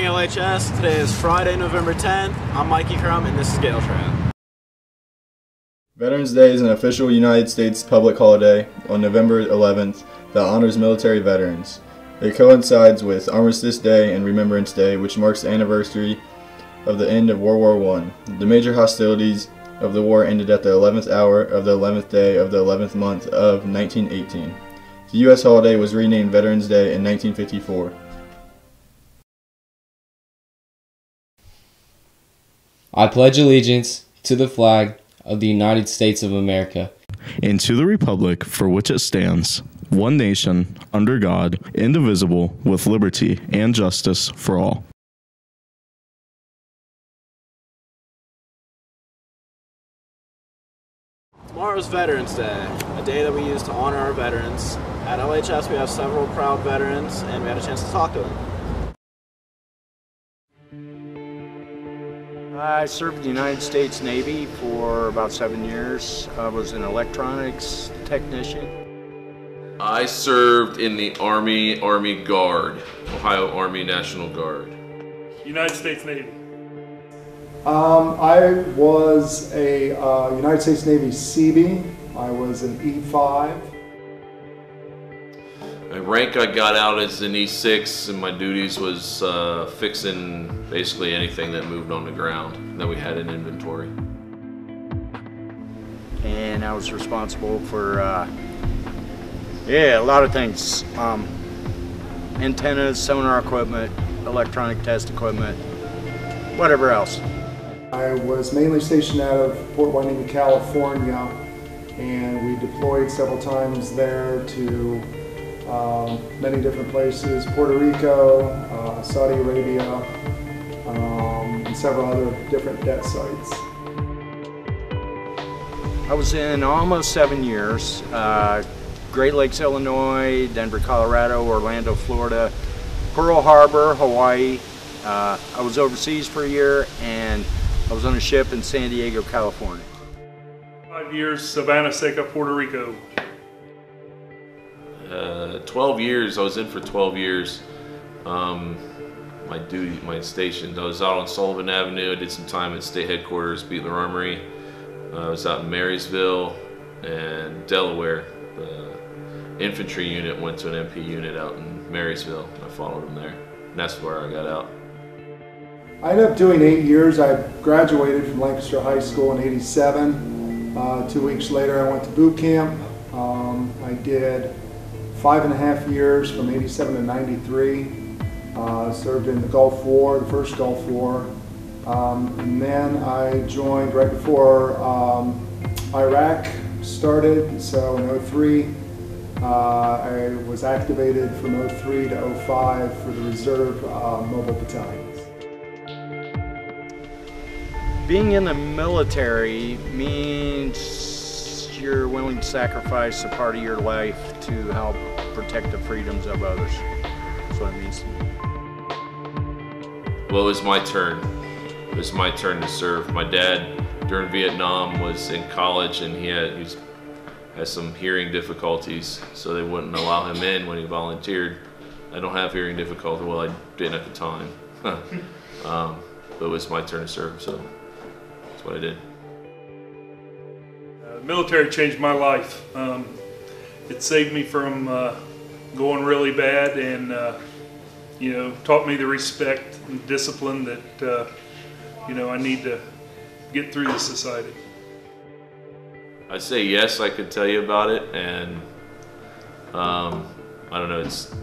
morning, LHS. Today is Friday, November 10th. I'm Mikey Crum, and this is Gales Wrap. Veterans Day is an official United States public holiday on November 11th that honors military veterans. It coincides with Armistice Day and Remembrance Day, which marks the anniversary of the end of World War I. The major hostilities of the war ended at the 11th hour of the 11th day of the 11th month of 1918. The U.S. holiday was renamed Veterans Day in 1954. I pledge allegiance to the flag of the United States of America and to the republic for which it stands, one nation, under God, indivisible, with liberty and justice for all. Tomorrow's Veterans Day, a day that we use to honor our veterans. At LHS, we have several proud veterans, and we had a chance to talk to them. I served in the United States Navy for about seven years. I was an electronics technician. I served in the Army Army Guard, Ohio Army National Guard. United States Navy. Um, I was a uh, United States Navy Seabee. I was an E5. My rank I got out as an E6 and my duties was uh, fixing basically anything that moved on the ground that we had in inventory. And I was responsible for, uh, yeah, a lot of things. Um, antennas, sonar equipment, electronic test equipment, whatever else. I was mainly stationed out of Port Hueneme, California, and we deployed several times there to um, many different places, Puerto Rico, uh, Saudi Arabia, um, and several other different debt sites. I was in almost seven years. Uh, Great Lakes, Illinois, Denver, Colorado, Orlando, Florida, Pearl Harbor, Hawaii. Uh, I was overseas for a year and I was on a ship in San Diego, California. Five years, Sabana Seca, Puerto Rico. Uh, 12 years, I was in for 12 years. Um, my duty, my station. I was out on Sullivan Avenue. I did some time at state headquarters, Beightler Armory. Uh, I was out in Marysville and Delaware. The infantry unit went to an MP unit out in Marysville. I followed them there. And that's where I got out. I ended up doing eight years. I graduated from Lancaster High School in 87. Uh, two weeks later, I went to boot camp. Um, I did five and a half years from 87 to 93. Uh, served in the Gulf War, the first Gulf War. Um, and then I joined right before um, Iraq started, so in 03. Uh, I was activated from 03 to 05 for the Reserve uh, Mobile Battalions. Being in the military means you're willing to sacrifice a part of your life to help protect the freedoms of others. That's what it means to me. Well, it was my turn. It was my turn to serve. My dad, during Vietnam, was in college and he had he has some hearing difficulties, so they wouldn't allow him in when he volunteered. I don't have hearing difficulty. Well, I didn't at the time. um, but it was my turn to serve, so that's what I did. Uh, military changed my life. Um, it saved me from uh, going really bad and, uh, you know, taught me the respect and discipline that, uh, you know, I need to get through this society. I'd say yes, I could tell you about it, and um, I don't know. It's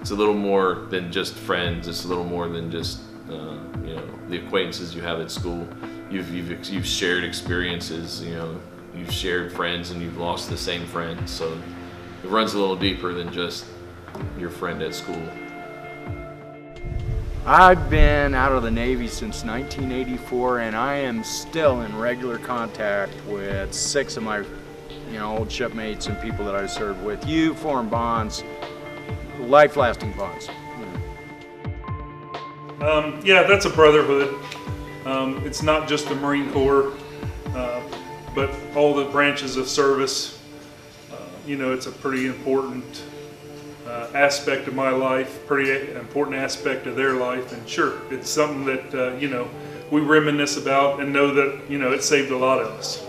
it's a little more than just friends. It's a little more than just uh, you know the acquaintances you have at school. You've you've you've shared experiences. You know, you've shared friends, and you've lost the same friends. So it runs a little deeper than just your friend at school. I've been out of the Navy since 1984 and I am still in regular contact with six of my you know, old shipmates and people that I served with. You form bonds, life-lasting bonds. Um, yeah, that's a brotherhood. Um, it's not just the Marine Corps, uh, but all the branches of service. You know, it's a pretty important uh, aspect of my life, pretty important aspect of their life, and sure, it's something that uh, you know we reminisce about and know that you know it saved a lot of us.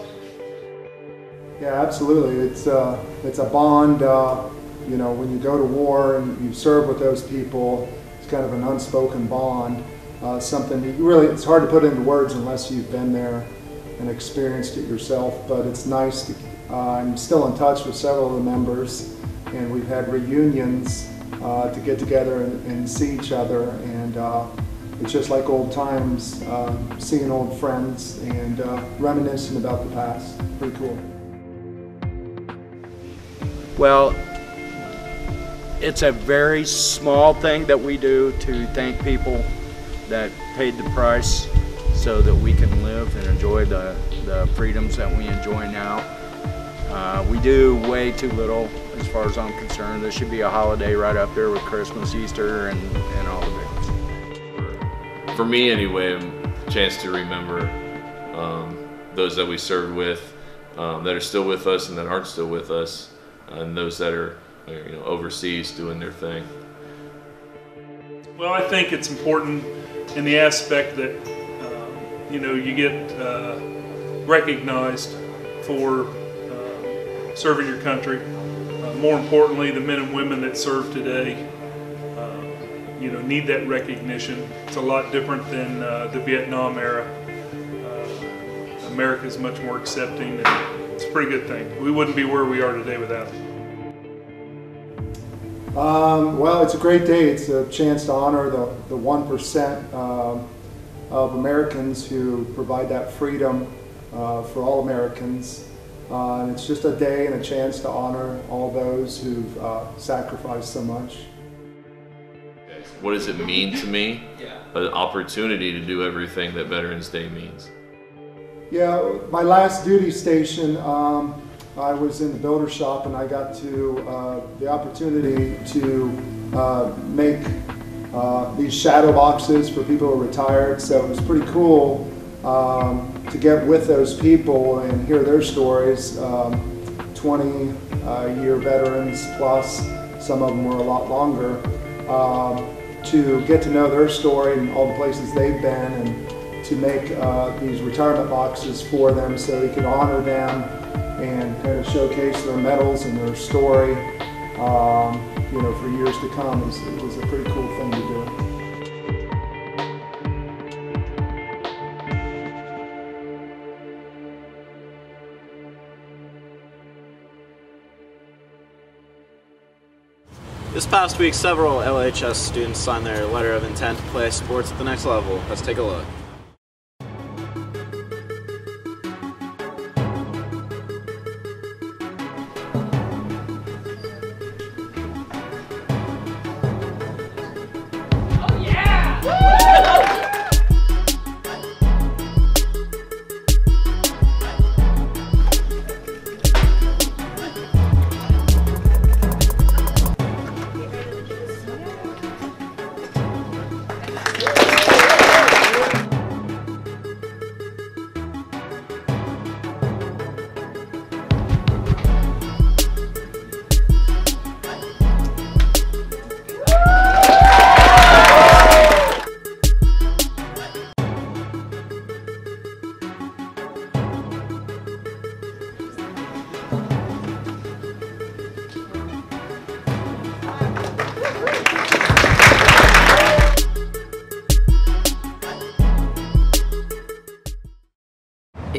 Yeah, absolutely. It's uh, it's a bond. Uh, you know, when you go to war and you serve with those people, it's kind of an unspoken bond. Uh, something you really it's hard to put into words unless you've been there and experienced it yourself. But it's nice to. Uh, I'm still in touch with several of the members, and we've had reunions uh, to get together and, and, see each other. And uh, it's just like old times, um, seeing old friends and uh, reminiscing about the past. Pretty cool. Well, it's a very small thing that we do to thank people that paid the price so that we can live and enjoy the, the freedoms that we enjoy now. Uh, we do way too little as far as I'm concerned. There should be a holiday right up there with Christmas, Easter, and, and all the big For me anyway, a chance to remember um, those that we served with, um, that are still with us and that aren't still with us, and those that are you know overseas doing their thing. Well, I think it's important in the aspect that um, you know you get uh, recognized for uh, serving your country. Uh, more importantly, the men and women that serve today, uh, you know, need that recognition. It's a lot different than uh, the Vietnam era. Uh, America is much more accepting, and it's a pretty good thing. We wouldn't be where we are today without it. Um, well, it's a great day. It's a chance to honor the, the 1% um, of Americans who provide that freedom uh, for all Americans. Uh, and it's just a day and a chance to honor all those who've uh, sacrificed so much. What does it mean to me? An opportunity to do everything that Veterans Day means. Yeah, my last duty station, um, I was in the builder shop and I got to uh, the opportunity to uh, make uh, these shadow boxes for people who are retired. So it was pretty cool um, to get with those people and hear their stories. Um, 20 uh, year veterans plus, some of them were a lot longer, um, to get to know their story and all the places they've been and to make uh, these retirement boxes for them so they could honor them and kind of showcase their medals and their story, um, you know, for years to come. It was, it was a pretty cool thing This past week, several LHS students signed their letter of intent to play sports at the next level. Let's take a look.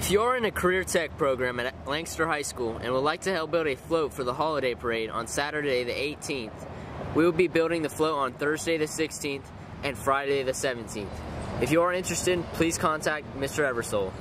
If you're in a career tech program at Lancaster High School and would like to help build a float for the holiday parade on Saturday the 18th, we will be building the float on Thursday the 16th and Friday the 17th. If you are interested, please contact Mr. Eversole.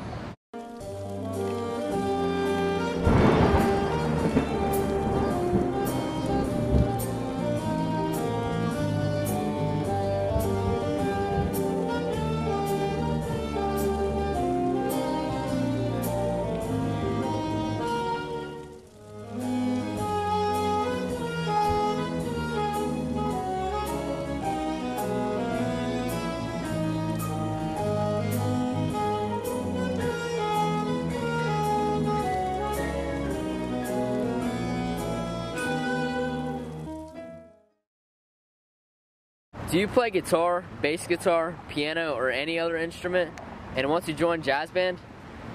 Do you play guitar, bass guitar, piano, or any other instrument and want to join jazz band?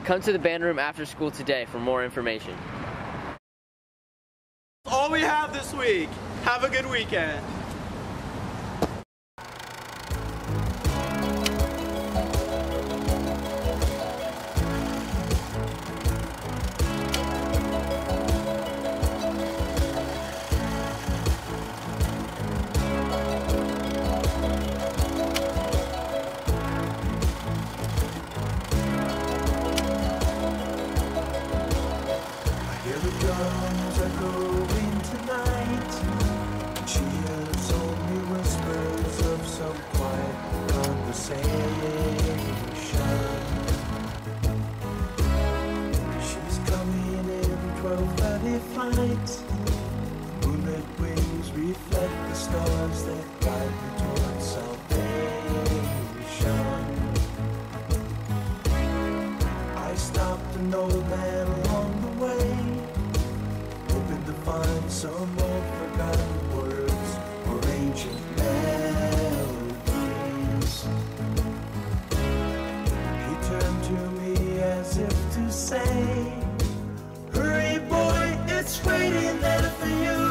Come to the band room after school today for more information. All we have this week. Have a good weekend. we fight. Moonlit wings reflect the stars that guide me towards salvation. I stopped an old man along the way, hoping to find some old forgotten words or ancient melodies. He turned to me as if to say. It's waiting there for you.